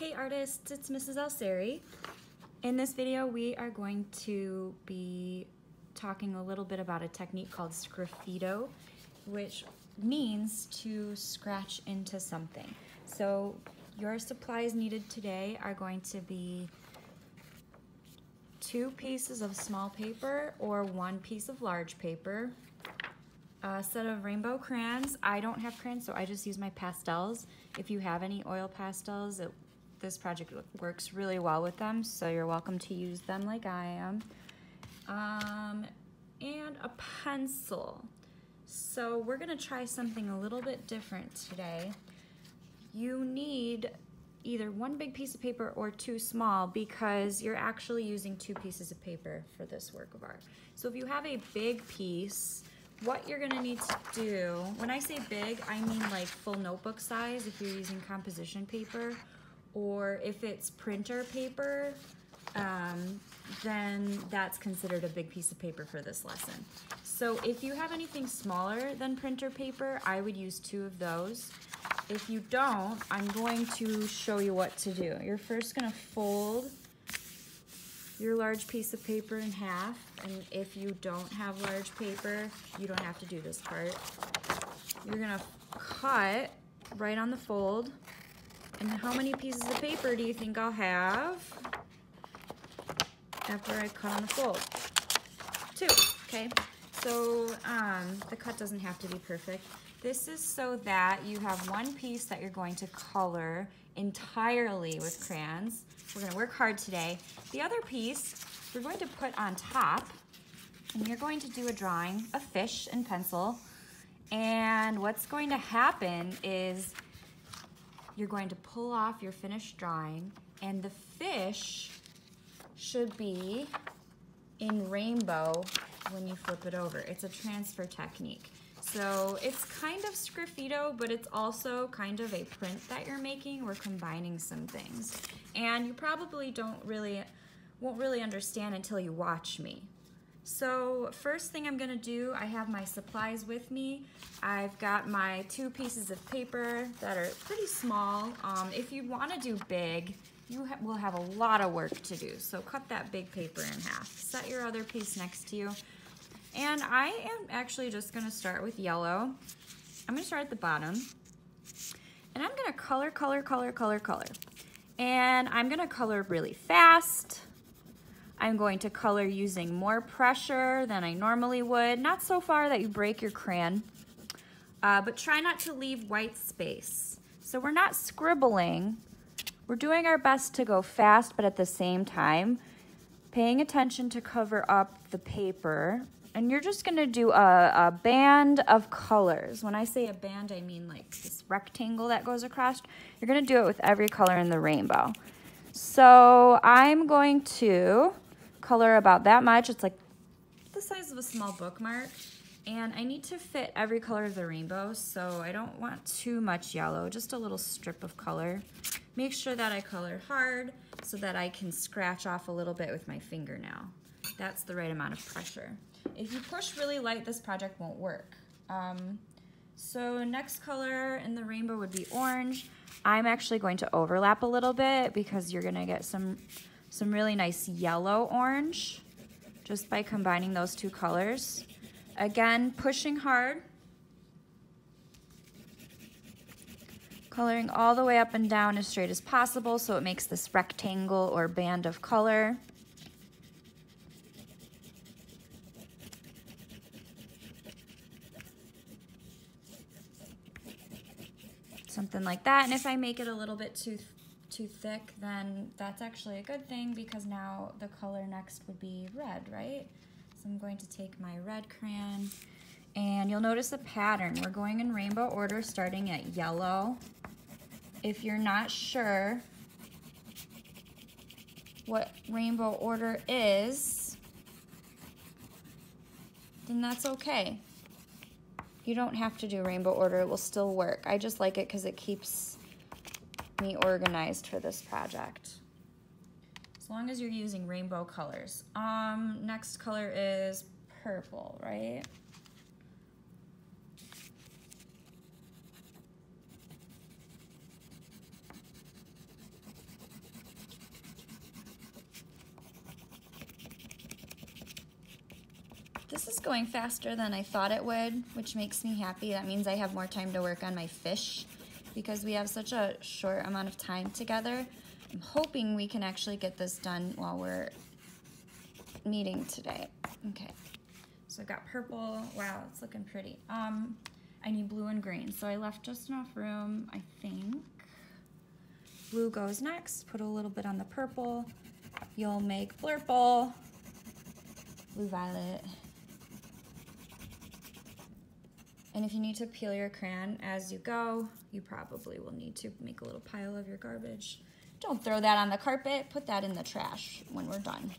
Hey artists, it's Mrs. Alseri. In this video, we are going to be talking a little bit about a technique called sgraffito, which means to scratch into something. So your supplies needed today are going to be two pieces of small paper or one piece of large paper, a set of rainbow crayons. I don't have crayons, so I just use my pastels. If you have any oil pastels, it this project works really well with them, so you're welcome to use them like I am. Um, and a pencil. So we're gonna try something a little bit different today. You need either one big piece of paper or two small because you're actually using two pieces of paper for this work of art. So if you have a big piece, what you're gonna need to do, when I say big, I mean like full notebook size if you're using composition paper, or if it's printer paper, um, then that's considered a big piece of paper for this lesson. So if you have anything smaller than printer paper, I would use two of those. If you don't, I'm going to show you what to do. You're first gonna fold your large piece of paper in half, and if you don't have large paper, you don't have to do this part. You're gonna cut right on the fold, and how many pieces of paper do you think I'll have after I cut on the fold? Two, okay? So um, the cut doesn't have to be perfect. This is so that you have one piece that you're going to color entirely with crayons. We're gonna work hard today. The other piece, we're going to put on top, and you're going to do a drawing, a fish and pencil. And what's going to happen is you're going to pull off your finished drawing and the fish should be in rainbow when you flip it over. It's a transfer technique. So it's kind of sgraffito, but it's also kind of a print that you're making. We're combining some things. And you probably don't really, won't really understand until you watch me. So first thing I'm gonna do, I have my supplies with me. I've got my two pieces of paper that are pretty small. Um, if you wanna do big, you ha will have a lot of work to do. So cut that big paper in half. Set your other piece next to you. And I am actually just gonna start with yellow. I'm gonna start at the bottom. And I'm gonna color, color, color, color, color. And I'm gonna color really fast. I'm going to color using more pressure than I normally would. Not so far that you break your crayon, uh, but try not to leave white space. So we're not scribbling. We're doing our best to go fast, but at the same time, paying attention to cover up the paper. And you're just gonna do a, a band of colors. When I say a band, I mean like this rectangle that goes across. You're gonna do it with every color in the rainbow. So I'm going to color about that much. It's like the size of a small bookmark. And I need to fit every color of the rainbow, so I don't want too much yellow, just a little strip of color. Make sure that I color hard so that I can scratch off a little bit with my fingernail. That's the right amount of pressure. If you push really light, this project won't work. Um, so next color in the rainbow would be orange. I'm actually going to overlap a little bit because you're gonna get some some really nice yellow orange just by combining those two colors. Again, pushing hard. Coloring all the way up and down as straight as possible so it makes this rectangle or band of color. Something like that. And if I make it a little bit too too thick, then that's actually a good thing because now the color next would be red, right? So I'm going to take my red crayon and you'll notice a pattern. We're going in rainbow order starting at yellow. If you're not sure what rainbow order is, then that's okay. You don't have to do rainbow order, it will still work. I just like it because it keeps me organized for this project. As long as you're using rainbow colors. Um, next color is purple, right? This is going faster than I thought it would, which makes me happy. That means I have more time to work on my fish because we have such a short amount of time together. I'm hoping we can actually get this done while we're meeting today. Okay, so I've got purple. Wow, it's looking pretty. Um, I need blue and green, so I left just enough room, I think. Blue goes next. Put a little bit on the purple. You'll make blurple, blue violet. And if you need to peel your crayon as you go, you probably will need to make a little pile of your garbage. Don't throw that on the carpet. Put that in the trash when we're done.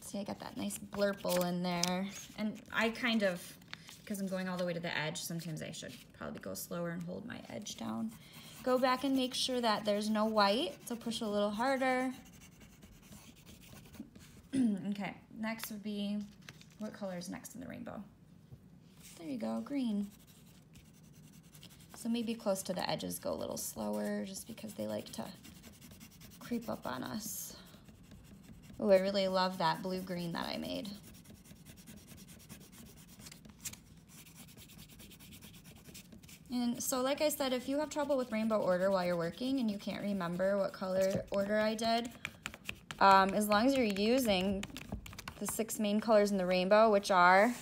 See, I got that nice blurple in there. And I kind of, because I'm going all the way to the edge, sometimes I should probably go slower and hold my edge down. Go back and make sure that there's no white, so push a little harder. okay, next would be, what color is next in the rainbow? There you go, green. So maybe close to the edges go a little slower just because they like to creep up on us. Oh, I really love that blue-green that I made. And so like I said, if you have trouble with rainbow order while you're working and you can't remember what color order I did, um, as long as you're using the six main colors in the rainbow, which are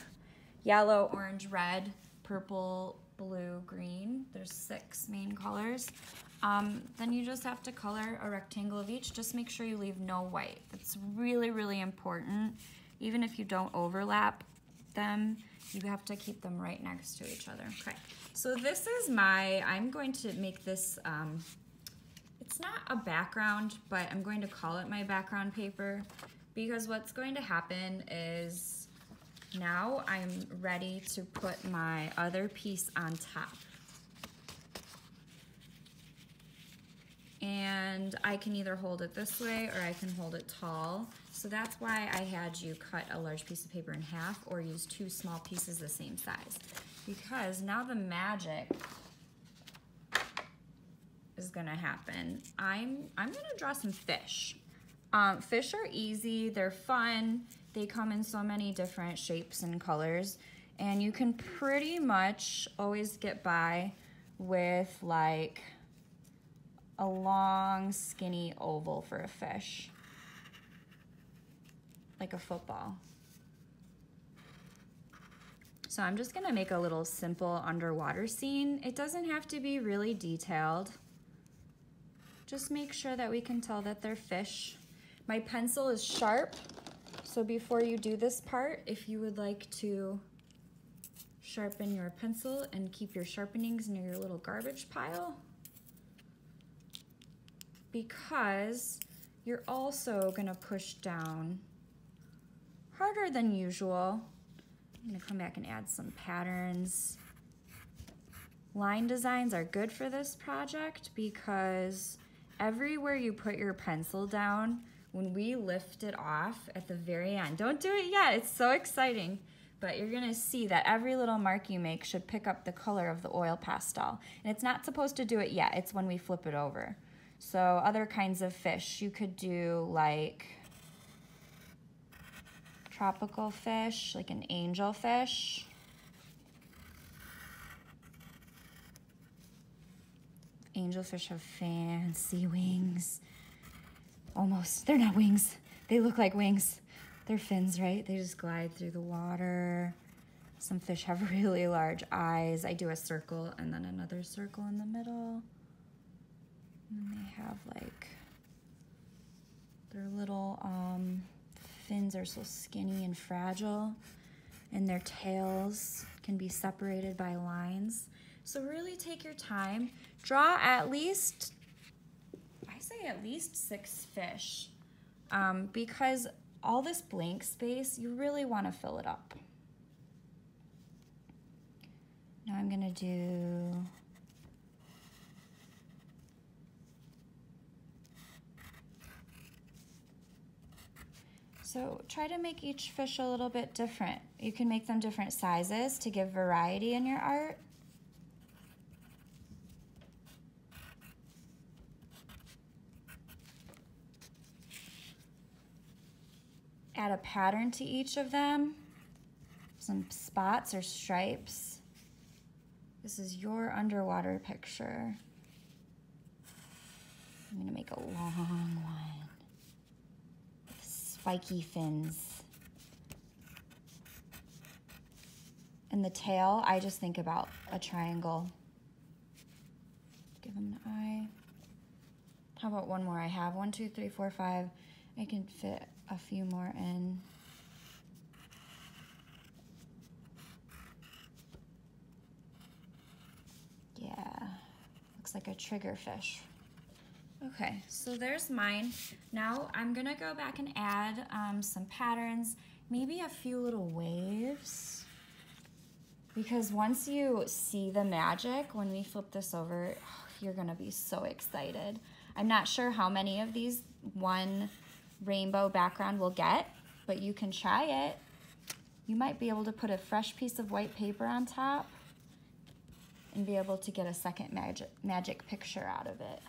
yellow, orange, red, purple, blue, green, there's six main colors, um, then you just have to color a rectangle of each. Just make sure you leave no white. That's really, really important. Even if you don't overlap them, you have to keep them right next to each other. Okay. So this is my, I'm going to make this, um, it's not a background, but I'm going to call it my background paper because what's going to happen is now I'm ready to put my other piece on top. And I can either hold it this way or I can hold it tall. So that's why I had you cut a large piece of paper in half or use two small pieces the same size because now the magic is gonna happen. I'm, I'm gonna draw some fish. Um, fish are easy, they're fun, they come in so many different shapes and colors, and you can pretty much always get by with like a long skinny oval for a fish, like a football. So I'm just gonna make a little simple underwater scene. It doesn't have to be really detailed. Just make sure that we can tell that they're fish. My pencil is sharp, so before you do this part, if you would like to sharpen your pencil and keep your sharpenings near your little garbage pile, because you're also gonna push down harder than usual I'm gonna come back and add some patterns. Line designs are good for this project because everywhere you put your pencil down, when we lift it off at the very end, don't do it yet, it's so exciting, but you're gonna see that every little mark you make should pick up the color of the oil pastel. And it's not supposed to do it yet, it's when we flip it over. So other kinds of fish, you could do like tropical fish, like an angelfish. Angelfish have fancy wings. Almost, they're not wings. They look like wings. They're fins, right? They just glide through the water. Some fish have really large eyes. I do a circle and then another circle in the middle. And they have like their little um, fins are so skinny and fragile and their tails can be separated by lines. So really take your time. Draw at least, I say at least six fish um, because all this blank space, you really want to fill it up. Now I'm going to do So try to make each fish a little bit different. You can make them different sizes to give variety in your art. Add a pattern to each of them. Some spots or stripes. This is your underwater picture. I'm gonna make a long one. With spiky fins. And the tail, I just think about a triangle. Give him an eye. How about one more? I have one, two, three, four, five. I can fit a few more in. Yeah, looks like a trigger fish. Okay, so there's mine. Now I'm gonna go back and add um, some patterns, maybe a few little waves. Because once you see the magic, when we flip this over, you're gonna be so excited. I'm not sure how many of these one rainbow background will get, but you can try it. You might be able to put a fresh piece of white paper on top and be able to get a second magic, magic picture out of it.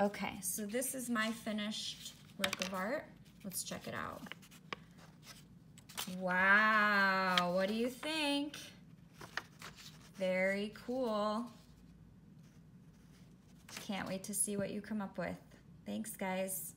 Okay, so this is my finished work of art. Let's check it out. Wow, what do you think? Very cool. Can't wait to see what you come up with. Thanks, guys.